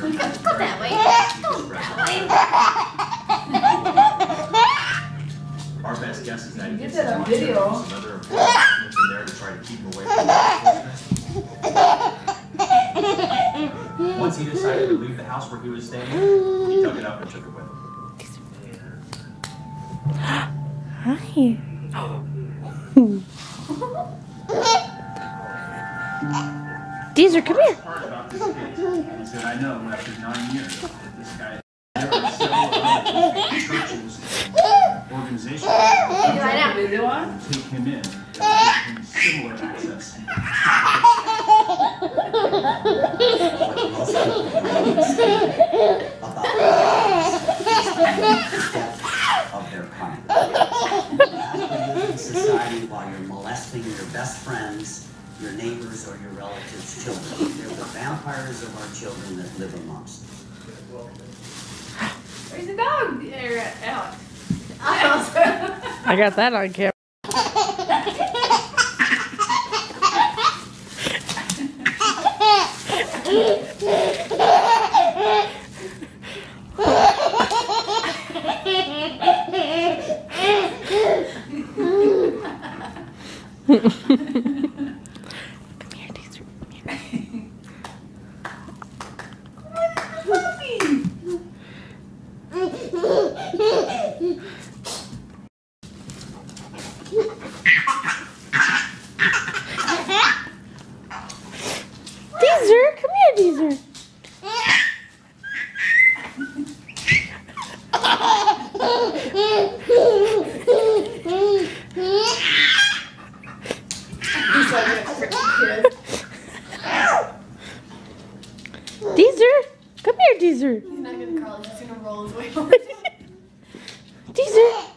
Go that way. Go that way. Our best guess is that he Get gets that on video. another in there to try to keep him away from Once he decided to leave the house where he was staying, he dug it up and took it with him. Hi. Daisy, come here. part about this case is that I know after nine years that this guy, there are several other churches, organizations that Is that the video on? take him in that give him similar access. what most people don't understand about the depth of their crime. You live in society while you're molesting your best friends, your neighbors, or your relatives' children. They're the vampires of our children that live amongst us. Where's the dog? There, Alex. I got that on camera. Daisy, come here, Daisy. He's not gonna crawl. He's just gonna roll his way over. Daisy.